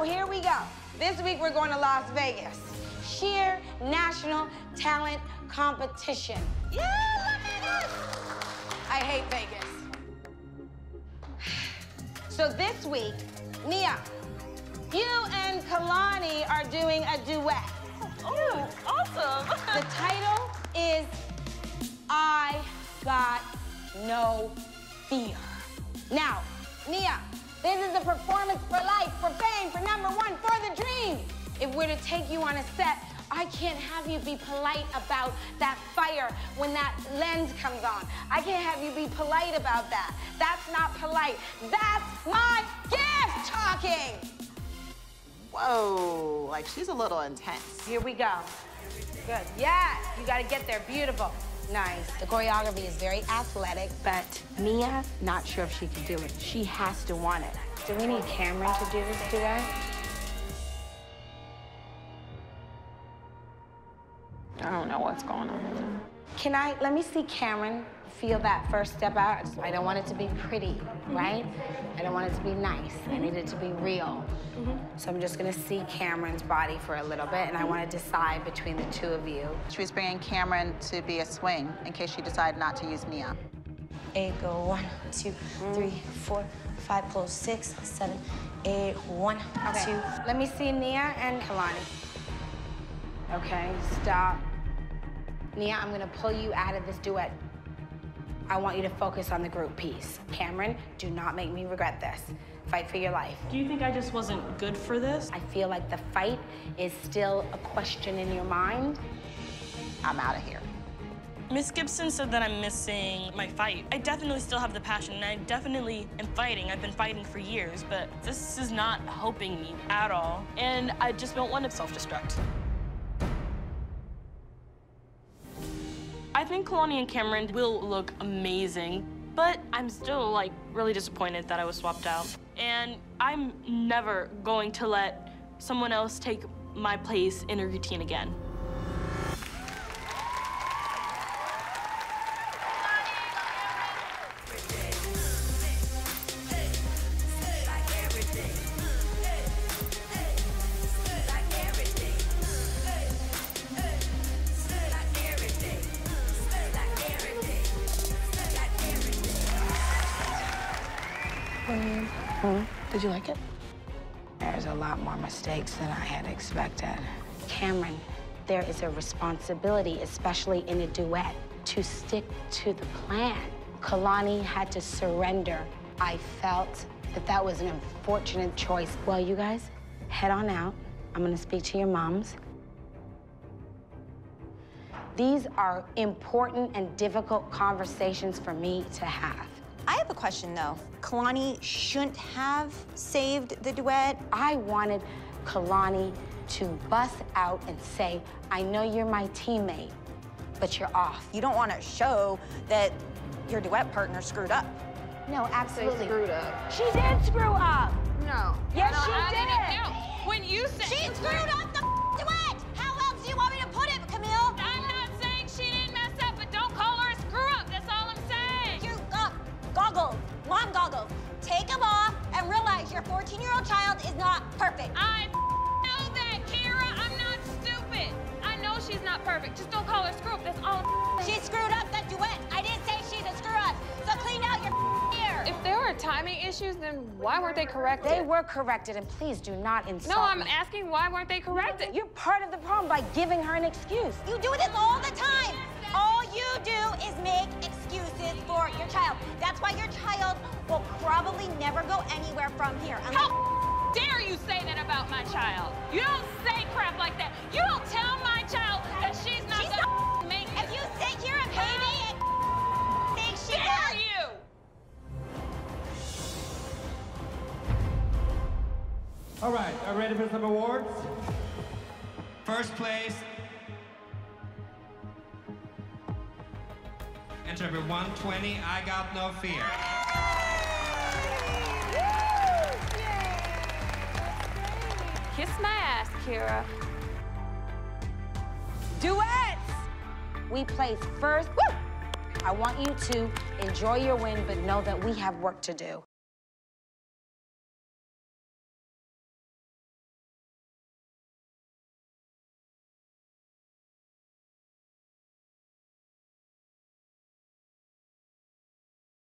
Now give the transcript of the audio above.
So here we go. This week we're going to Las Vegas. Sheer national talent competition. Yeah, look at this. I hate Vegas. So this week, Nia, you and Kalani are doing a duet. Oh, awesome. The title is I Got No Fear. Now, Nia, this is a performance for life, for fame, for number one, for the dream. If we're to take you on a set, I can't have you be polite about that fire when that lens comes on. I can't have you be polite about that. That's not polite. That's my gift talking. Whoa, like she's a little intense. Here we go. Good. Yes, you gotta get there. Beautiful. Nice. The choreography is very athletic, but Nia, not sure if she can do it. She has to want it. Do we need Camryn to do this duet? What's going on. Can I, let me see Camryn feel that first step out. I don't want it to be pretty, mm-hmm. right? I don't want it to be nice. I mm-hmm. need it to be real. Mm-hmm. So I'm just gonna see Camryn's body for a little bit, and I wanna decide between the two of you. She was bringing Camryn to be a swing in case she decided not to use Nia. Eight, go one, two, mm. three, four, five, pull six, seven, eight, one, two. Let me see Nia and Kalani. Okay, stop. Nia, I'm gonna pull you out of this duet. I want you to focus on the group piece. Camryn, do not make me regret this. Fight for your life. Do you think I just wasn't good for this? I feel like the fight is still a question in your mind. I'm out of here. Miss Gibson said that I'm missing my fight. I definitely still have the passion, and I definitely am fighting. I've been fighting for years, but this is not helping me at all. And I just don't want to self-destruct. I think Kalani and Camryn will look amazing, but I'm still, like, really disappointed that I was swapped out. And I'm never going to let someone else take my place in a routine again. Did you like it? There's a lot more mistakes than I had expected. Camryn, there is a responsibility, especially in a duet, to stick to the plan. Kalani had to surrender. I felt that that was an unfortunate choice. Well, you guys, head on out. I'm gonna speak to your moms. These are important and difficult conversations for me to have. I have a question though. Kalani shouldn't have saved the duet. I wanted Kalani to bust out and say, I know you're my teammate, but you're off. You don't want to show that your duet partner screwed up. No, absolutely. screwed up. She did screw up. No. Yes, she I did. didn't know. When you said She screwed up not perfect. I know that, Kira. I'm not stupid. I know she's not perfect. Just don't call her screw up. That's all. She screwed up the duet. I didn't say she's a screw up. So clean out your ear. If there were timing issues, then why weren't they corrected? They were corrected, and please do not insult No, I'm me. asking why weren't they corrected? You're part of the problem by giving her an excuse. You do this all the time. All you do is make excuses for your child. That's why your child will probably never go anywhere from here. unless- dare you say that about my child? You don't say crap like that. You don't tell my child that she's not She's gonna make it. If you sit here and pay me and think she dare does, you? All right, are ready for some awards? First place. Enter number 120, I Got No Fear. Ass, Kira. Duets! We place first. Woo! I want you to enjoy your win, but know that we have work to do.